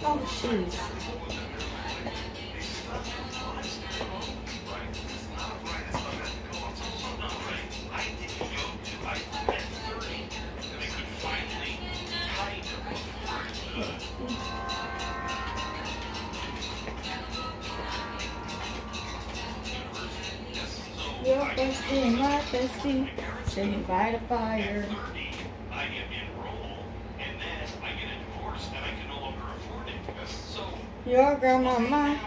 Oh, shoes. Your bestie my bestie sitting by the fire. Your grandmama.